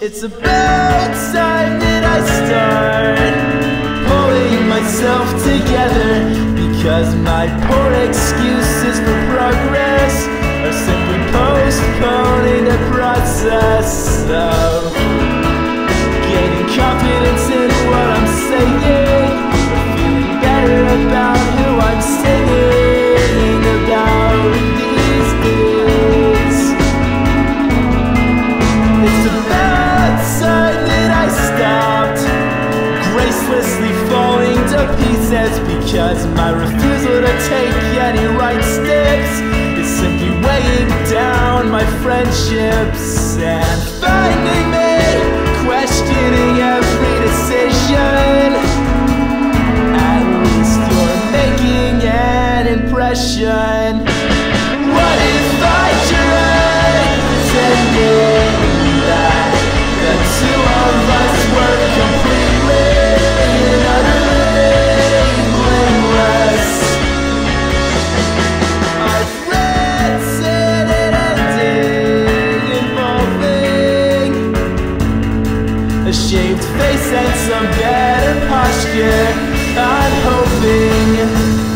It's about time that I start pulling myself together because my poor excuses gracelessly falling to pieces because my refusal to take any right steps is simply weighing down my friendships and A shaved face and some better posture. I'm hoping